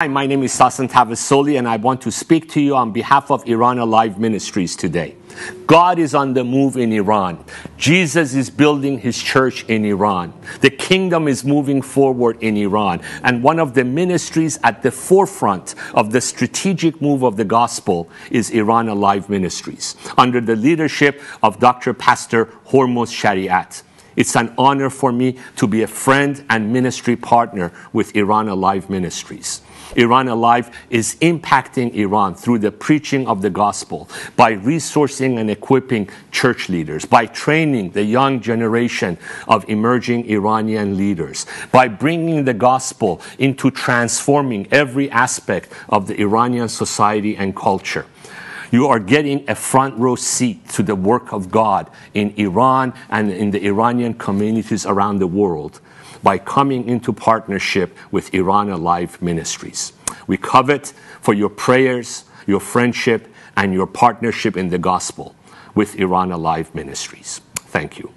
Hi, my name is Sasan Tavasoli, and I want to speak to you on behalf of Iran Alive Ministries today. God is on the move in Iran. Jesus is building his church in Iran. The kingdom is moving forward in Iran. And one of the ministries at the forefront of the strategic move of the gospel is Iran Alive Ministries, under the leadership of Dr. Pastor Hormoz Shariat. It's an honor for me to be a friend and ministry partner with Iran Alive Ministries. Iran Alive is impacting Iran through the preaching of the gospel, by resourcing and equipping church leaders, by training the young generation of emerging Iranian leaders, by bringing the gospel into transforming every aspect of the Iranian society and culture. You are getting a front row seat to the work of God in Iran and in the Iranian communities around the world by coming into partnership with Iran Alive Ministries. We covet for your prayers, your friendship, and your partnership in the gospel with Iran Alive Ministries. Thank you.